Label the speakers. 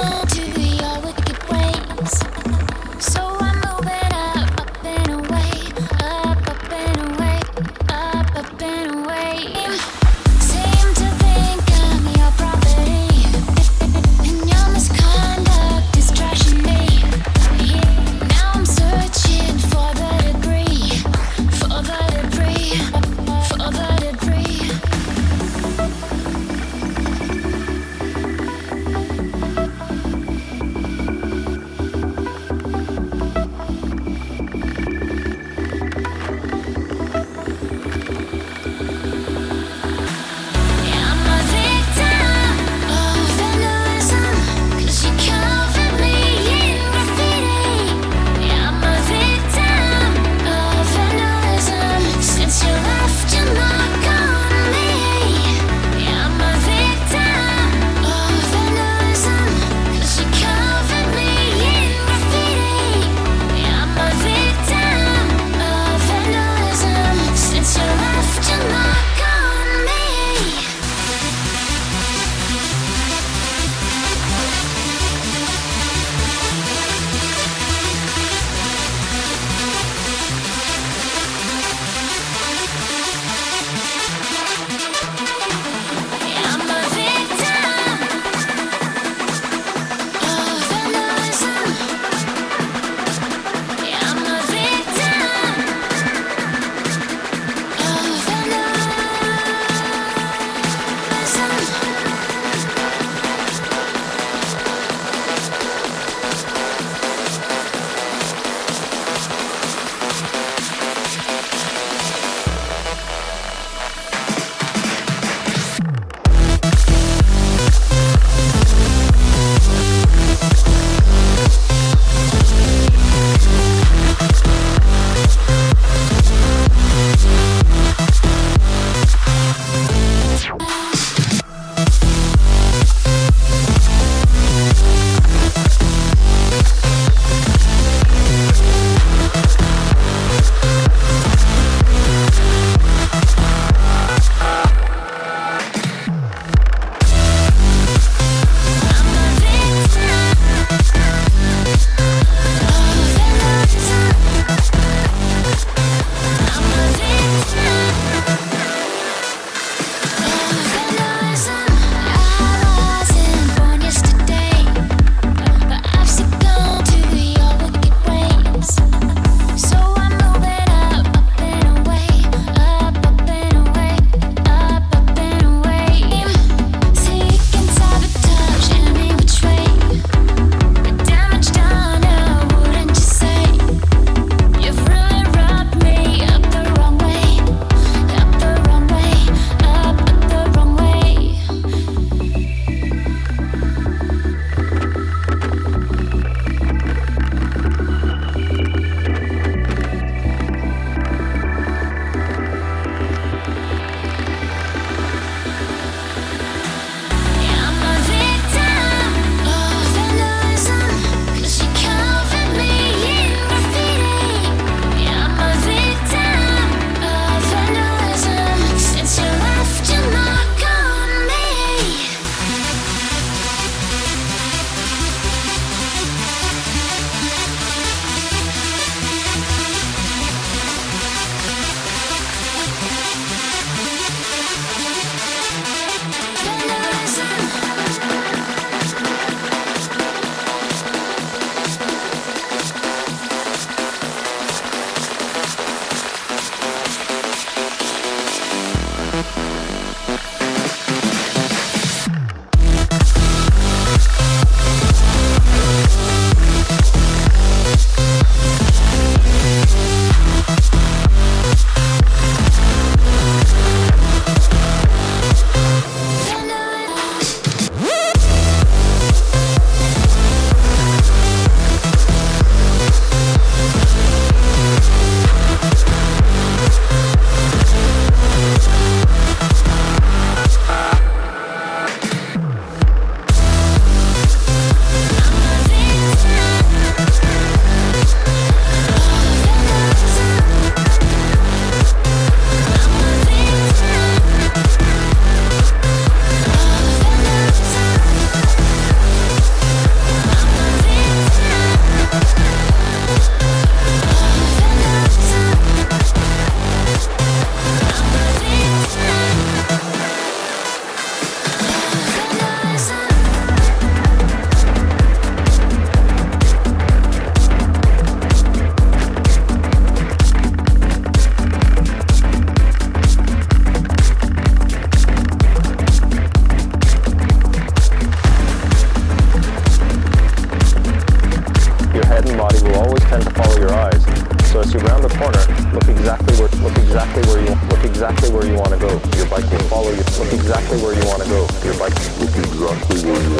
Speaker 1: to exactly where you want